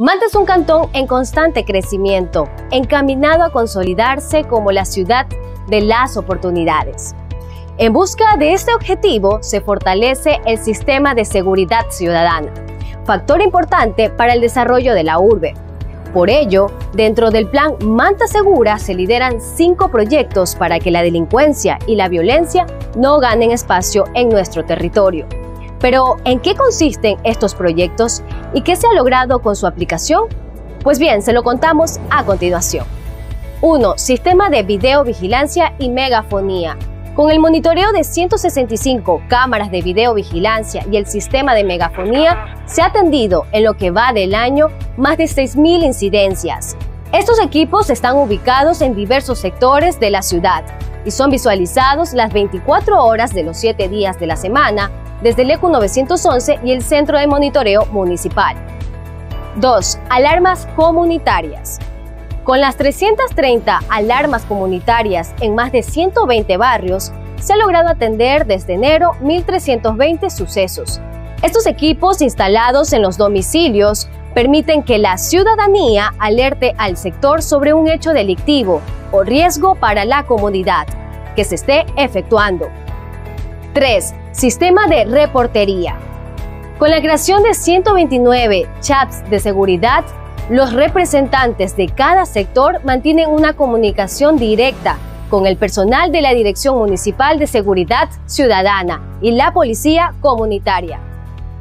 Manta es un cantón en constante crecimiento, encaminado a consolidarse como la ciudad de las oportunidades. En busca de este objetivo se fortalece el sistema de seguridad ciudadana, factor importante para el desarrollo de la urbe. Por ello, dentro del plan Manta Segura se lideran cinco proyectos para que la delincuencia y la violencia no ganen espacio en nuestro territorio. Pero, ¿en qué consisten estos proyectos y qué se ha logrado con su aplicación? Pues bien, se lo contamos a continuación. 1. Sistema de videovigilancia y megafonía. Con el monitoreo de 165 cámaras de videovigilancia y el sistema de megafonía, se ha atendido en lo que va del año más de 6.000 incidencias. Estos equipos están ubicados en diversos sectores de la ciudad y son visualizados las 24 horas de los 7 días de la semana desde el ECU 911 y el Centro de Monitoreo Municipal. 2. Alarmas comunitarias. Con las 330 alarmas comunitarias en más de 120 barrios, se ha logrado atender desde enero 1.320 sucesos. Estos equipos instalados en los domicilios permiten que la ciudadanía alerte al sector sobre un hecho delictivo o riesgo para la comunidad que se esté efectuando. 3. Sistema de reportería. Con la creación de 129 chats de seguridad, los representantes de cada sector mantienen una comunicación directa con el personal de la Dirección Municipal de Seguridad Ciudadana y la Policía Comunitaria.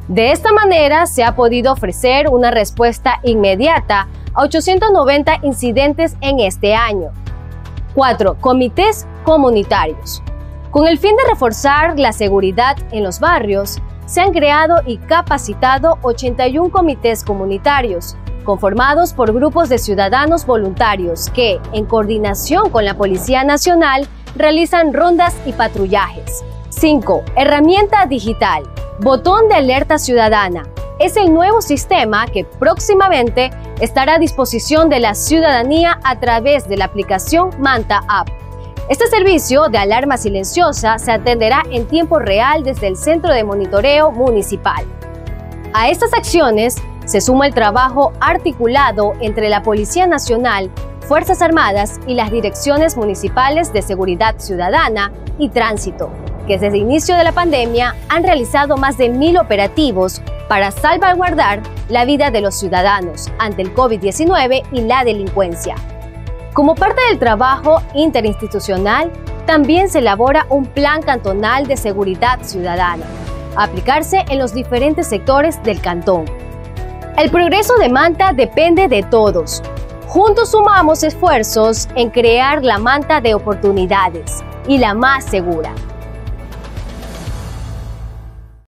De esta manera se ha podido ofrecer una respuesta inmediata a 890 incidentes en este año. 4. Comités comunitarios. Con el fin de reforzar la seguridad en los barrios, se han creado y capacitado 81 comités comunitarios, conformados por grupos de ciudadanos voluntarios que, en coordinación con la Policía Nacional, realizan rondas y patrullajes. 5. Herramienta digital. Botón de alerta ciudadana. Es el nuevo sistema que próximamente estará a disposición de la ciudadanía a través de la aplicación Manta App. Este servicio de alarma silenciosa se atenderá en tiempo real desde el Centro de Monitoreo Municipal. A estas acciones se suma el trabajo articulado entre la Policía Nacional, Fuerzas Armadas y las direcciones municipales de seguridad ciudadana y tránsito, que desde el inicio de la pandemia han realizado más de mil operativos para salvaguardar la vida de los ciudadanos ante el COVID-19 y la delincuencia. Como parte del trabajo interinstitucional, también se elabora un plan cantonal de seguridad ciudadana, aplicarse en los diferentes sectores del cantón. El progreso de Manta depende de todos. Juntos sumamos esfuerzos en crear la manta de oportunidades y la más segura.